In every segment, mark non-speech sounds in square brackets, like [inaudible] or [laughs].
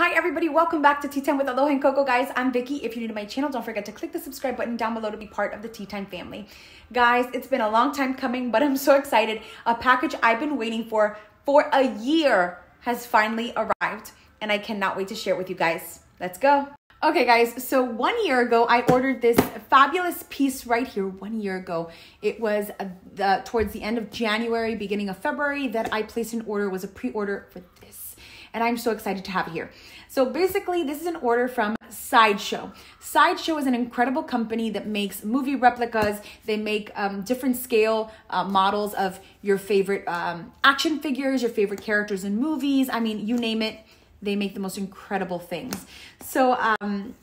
Hi everybody, welcome back to Tea Time with Aloha and Coco. Guys, I'm Vicky. If you're new to my channel, don't forget to click the subscribe button down below to be part of the Tea Time family. Guys, it's been a long time coming, but I'm so excited. A package I've been waiting for for a year has finally arrived, and I cannot wait to share it with you guys. Let's go. Okay guys, so one year ago, I ordered this fabulous piece right here one year ago. It was uh, the, towards the end of January, beginning of February that I placed an order, was a pre-order for this and I'm so excited to have it here. So basically, this is an order from Sideshow. Sideshow is an incredible company that makes movie replicas. They make um, different scale uh, models of your favorite um, action figures, your favorite characters in movies. I mean, you name it, they make the most incredible things. So, um,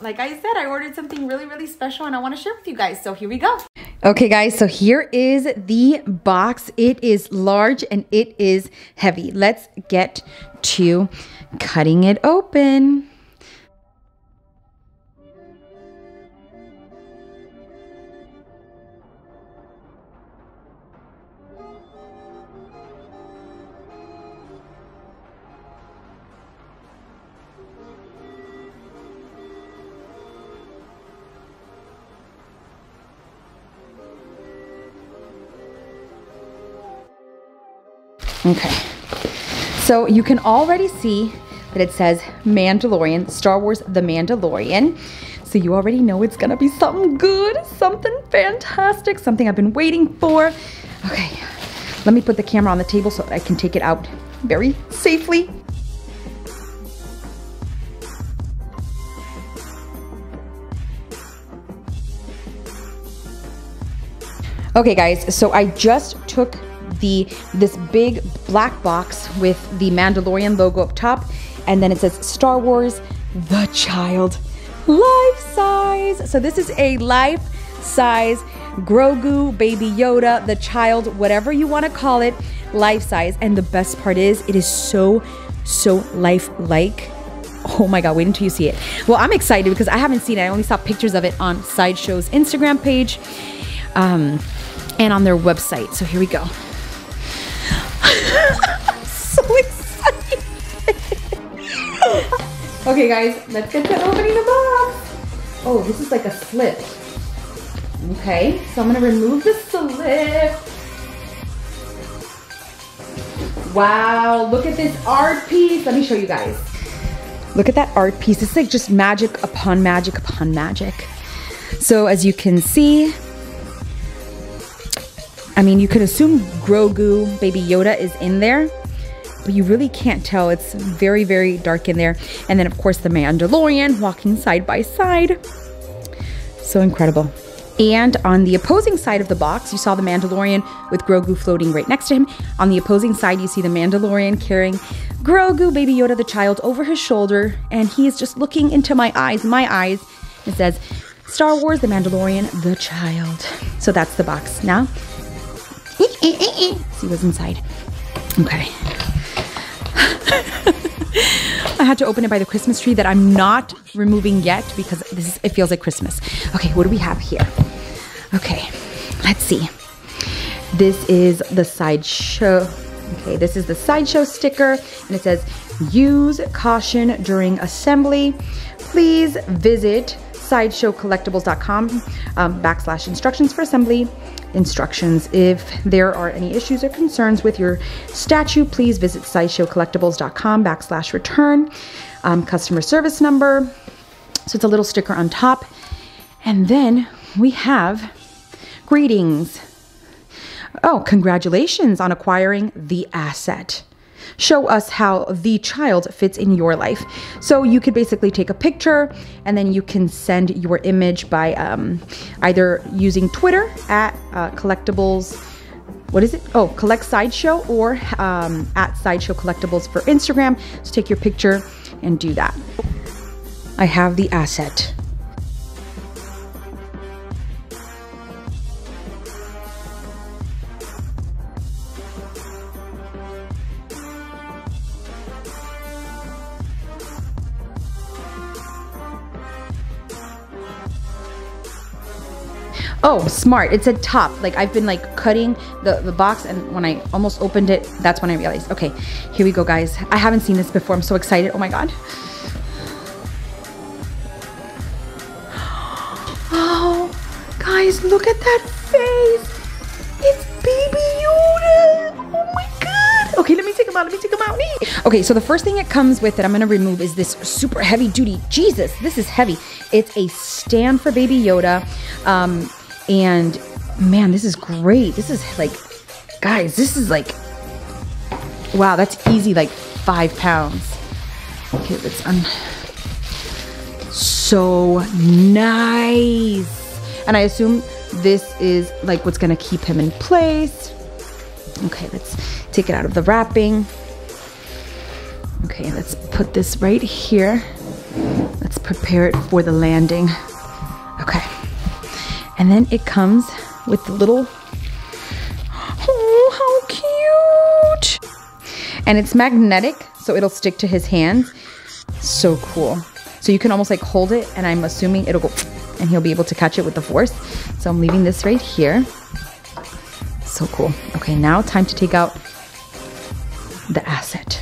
like I said, I ordered something really, really special and I want to share with you guys. So here we go. Okay, guys, so here is the box. It is large and it is heavy. Let's get to cutting it open. Okay. So you can already see that it says Mandalorian, Star Wars The Mandalorian. So you already know it's gonna be something good, something fantastic, something I've been waiting for. Okay, let me put the camera on the table so I can take it out very safely. Okay guys, so I just took the this big black box with the Mandalorian logo up top, and then it says Star Wars The Child life size. So this is a life size Grogu, Baby Yoda, the child, whatever you want to call it, life size. And the best part is it is so so lifelike. Oh my god, wait until you see it. Well, I'm excited because I haven't seen it. I only saw pictures of it on Sideshow's Instagram page um, and on their website. So here we go. So excited. okay, guys, let's get to opening the box. Oh, this is like a slip. Okay, so I'm gonna remove the slip. Wow, look at this art piece. Let me show you guys. Look at that art piece. It's like just magic upon magic upon magic. So as you can see, I mean, you could assume Grogu, Baby Yoda is in there, but you really can't tell. It's very, very dark in there. And then, of course, the Mandalorian walking side by side. So incredible. And on the opposing side of the box, you saw the Mandalorian with Grogu floating right next to him. On the opposing side, you see the Mandalorian carrying Grogu, Baby Yoda, the child, over his shoulder. And he is just looking into my eyes, my eyes. It says, Star Wars, The Mandalorian, the child. So that's the box. Now, See what's inside. Okay. [laughs] I had to open it by the Christmas tree that I'm not removing yet because this is, it feels like Christmas. Okay, what do we have here? Okay, let's see. This is the sideshow. Okay, this is the sideshow sticker, and it says, use caution during assembly. Please visit sideshowcollectibles.com um, backslash instructions for assembly instructions. If there are any issues or concerns with your statue, please visit sideshowcollectibles.com backslash return. Um, customer service number. So it's a little sticker on top. And then we have greetings. Oh, congratulations on acquiring the asset show us how the child fits in your life. So you could basically take a picture and then you can send your image by um, either using Twitter at uh, collectibles. What is it? Oh, collect sideshow or um, at sideshow collectibles for Instagram. So take your picture and do that. I have the asset. Oh, smart. It said top. Like I've been like cutting the, the box and when I almost opened it, that's when I realized. Okay, here we go guys. I haven't seen this before. I'm so excited. Oh my God. [gasps] Oh, guys, look at that face. It's Baby Yoda. Oh my God. Okay, let me take him out. Let me take him out. Okay, so the first thing it comes with that I'm gonna remove is this super heavy duty. Jesus, this is heavy. It's a stand for Baby Yoda. Um, and man, this is great. This is like, guys, this is like, wow, that's easy, like five pounds. Okay, let's un. So nice. And I assume this is like what's gonna keep him in place. Okay, let's take it out of the wrapping. Okay, let's put this right here. Let's prepare it for the landing. And then it comes with the little, oh, how cute. And it's magnetic, so it'll stick to his hands. So cool. So you can almost like hold it and I'm assuming it'll go and he'll be able to catch it with the force. So I'm leaving this right here. So cool. Okay, now time to take out the asset.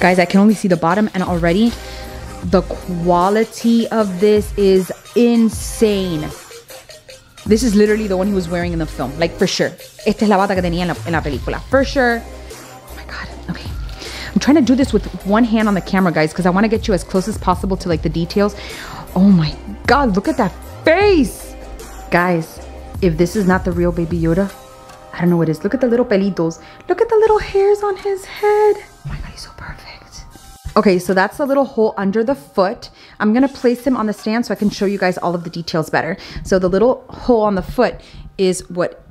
Guys, I can only see the bottom and already the quality of this is insane. This is literally the one he was wearing in the film, like for sure. Esta es la bata que tenía en la, en la película, for sure. Oh my God, okay. I'm trying to do this with one hand on the camera, guys, because I want to get you as close as possible to like the details. Oh my God, look at that face. Guys, if this is not the real Baby Yoda, I don't know what is. Look at the little pelitos. Look at the little hairs on his head. Okay, so that's the little hole under the foot. I'm gonna place him on the stand so I can show you guys all of the details better. So the little hole on the foot is what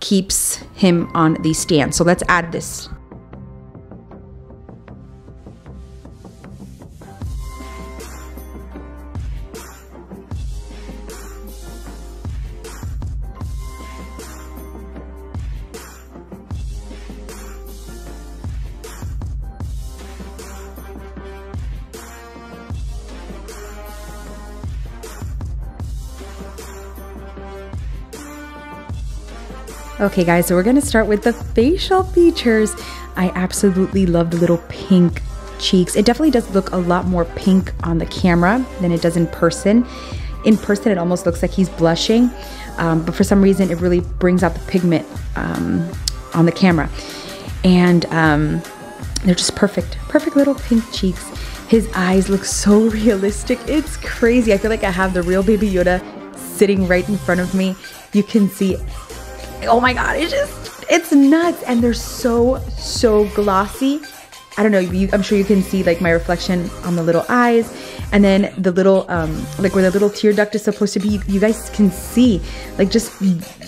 keeps him on the stand. So let's add this Okay guys, so we're gonna start with the facial features. I absolutely love the little pink cheeks. It definitely does look a lot more pink on the camera than it does in person. In person, it almost looks like he's blushing, um, but for some reason, it really brings out the pigment um, on the camera. And um, they're just perfect, perfect little pink cheeks. His eyes look so [laughs] realistic. It's crazy. I feel like I have the real Baby Yoda sitting right in front of me. You can see oh my god, it's just, it's nuts. And they're so, so glossy. I don't know, you, I'm sure you can see like my reflection on the little eyes. And then the little, um, like where the little tear duct is supposed to be, you, guys can see like just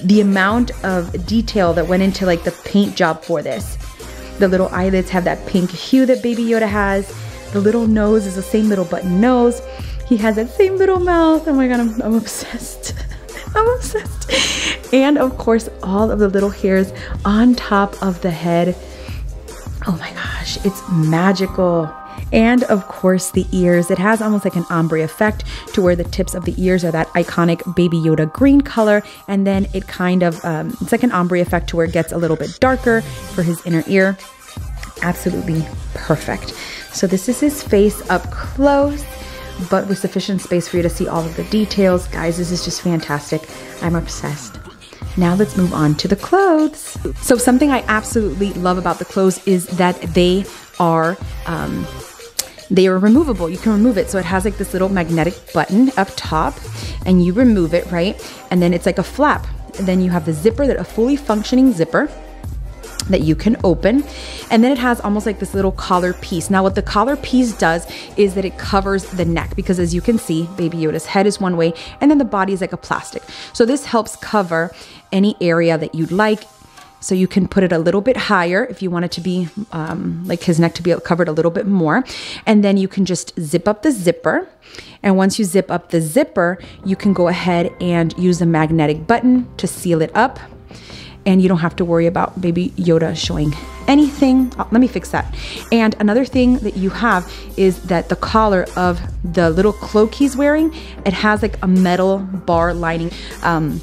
the amount of detail that went into like the paint job for this. The little eyelids have that pink hue that Baby Yoda has. The little nose is the same little button nose. He has that same little mouth. Oh my god, I'm, I'm obsessed. [laughs] I'm [laughs] obsessed. And of course, all of the little hairs on top of the head. Oh my gosh, it's magical. And of course, the ears. It has almost like an ombre effect to where the tips of the ears are that iconic Baby Yoda green color. And then it kind of, um, it's like an ombre effect to where it gets a little bit darker for his inner ear. Absolutely perfect. So this is his face up close but with sufficient space for you to see all of the details. Guys, this is just fantastic. I'm obsessed. Now let's move on to the clothes. So something I absolutely love about the clothes is that they are um, they are removable. You can remove it. So it has like this little magnetic button up top and you remove it, right? And then it's like a flap. And then you have the zipper that a fully functioning zipper that you can open. And then it has almost like this little collar piece. Now, what the collar piece does is that it covers the neck because as you can see, Baby Yoda's head is one way and then the body is like a plastic. So this helps cover any area that you'd like. So you can put it a little bit higher if you want it to be um, like his neck to be covered a little bit more. And then you can just zip up the zipper. And once you zip up the zipper, you can go ahead and use the magnetic button to seal it up and you don't have to worry about baby Yoda showing anything. Oh, let me fix that. And another thing that you have is that the collar of the little cloak he's wearing, it has like a metal bar lining. Um,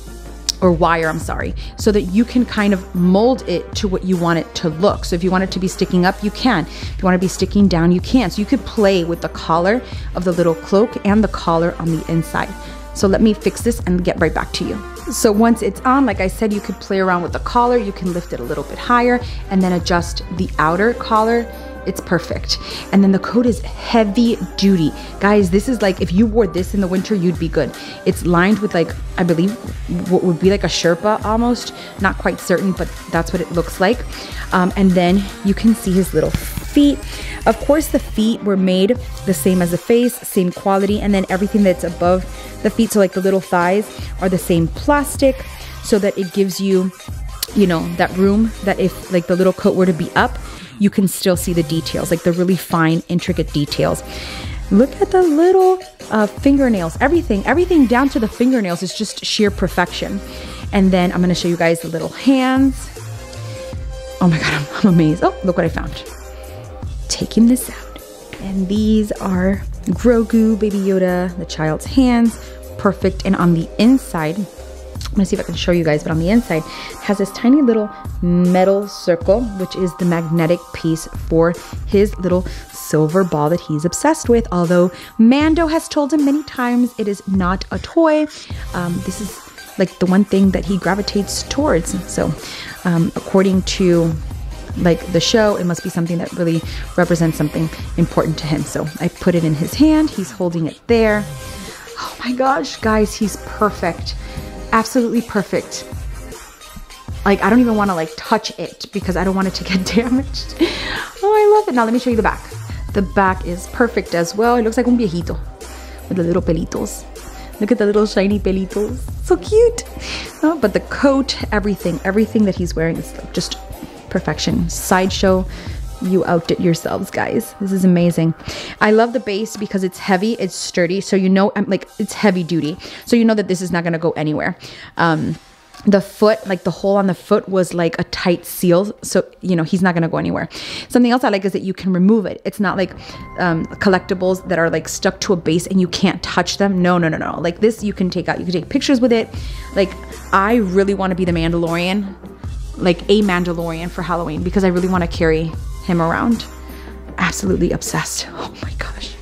or wire, I'm sorry, so that you can kind of mold it to what you want it to look. So if you want it to be sticking up, you can. If you want to be sticking down, you can. So you could play with the collar of the little cloak and the collar on the inside. So let me fix this and get right back to you. So once it's on, like I said, you could play around with the collar. You can lift it a little bit higher and then adjust the outer collar it's perfect. And then the coat is heavy duty. Guys, this is like, if you wore this in the winter, you'd be good. It's lined with like, I believe what would be like a Sherpa almost. Not quite certain, but that's what it looks like. Um, and then you can see his little feet. Of course, the feet were made the same as the face, same quality. And then everything that's above the feet, so like the little thighs are the same plastic so that it gives you you know that room that if like the little coat were to be up you can still see the details, like the really fine, intricate details. Look at the little uh, fingernails, everything, everything down to the fingernails is just sheer perfection. And then I'm gonna show you guys the little hands. Oh my God, I'm, [laughs] I'm amazed. Oh, look what I found. Taking this out. And these are Grogu, Baby Yoda, the child's hands, perfect. And on the inside, I'm gonna see if I can show you guys, but on the inside has this tiny little metal circle, which is the magnetic piece for his little silver ball that he's obsessed with. Although Mando has told him many times it is not a toy. Um, this is like the one thing that he gravitates towards. So, um, according to like the show, it must be something that really represents something important to him. So I put it in his hand. He's holding it there. Oh my gosh, guys, he's perfect absolutely perfect. Like, I don't even want to like touch it because I don't want it to [laughs] get damaged. oh, I love it. Now let me show you the back. The back is perfect as well. It looks like un viejito with the little pelitos. Look at the little shiny pelitos. So cute. Oh, but the coat, everything, everything that he's wearing is just perfection. Sideshow you outdid yourselves guys. This is amazing. I love the base because it's heavy it's sturdy so you know i'm like it's heavy duty so you know that this is not to go anywhere. Um the foot like the hole on the foot was like a tight seal so you know he's not going to go anywhere. Something else i like is that you can remove it. It's not like um, collectibles that are like stuck to a base and you can't touch them. No no no no. Like this you can take out. You can take pictures with it. Like i really want to be the mandalorian like a mandalorian for halloween because i really want to carry him around. Absolutely obsessed. Oh my gosh.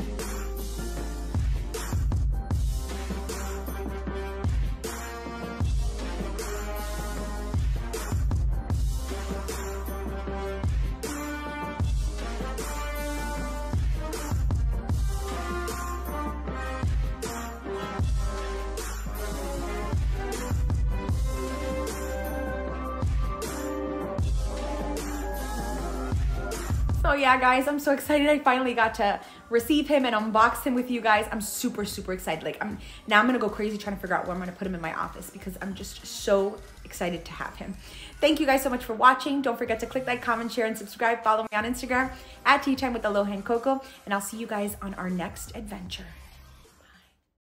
So yeah, guys, I'm so excited. I finally got to receive him and unbox him with you guys. I'm super, super excited. Like I'm now I'm gonna go crazy trying to figure out where I'm gonna put him in my office because I'm just so excited to have him. Thank you guys so much for watching. Don't forget to click like, comment, share, and subscribe. Follow me on Instagram at Tea Time with Aloha and Coco. And I'll see you guys on our next adventure.